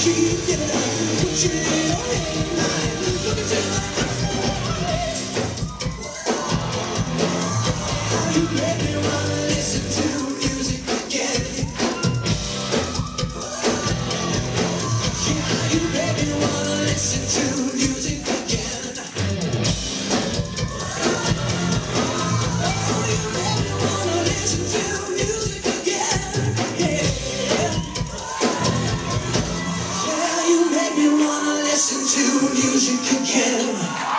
Let me run music again.